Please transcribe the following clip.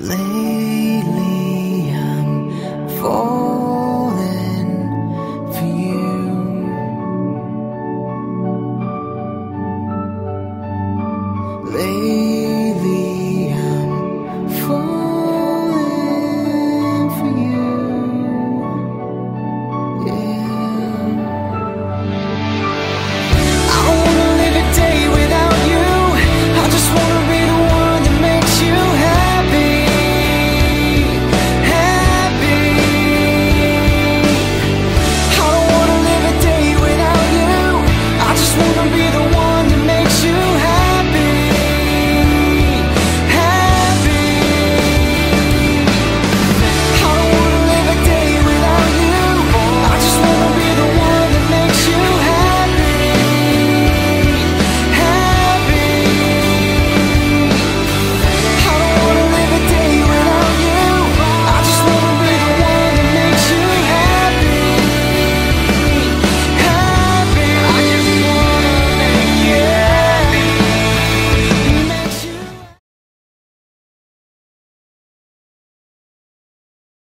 Lately I'm falling.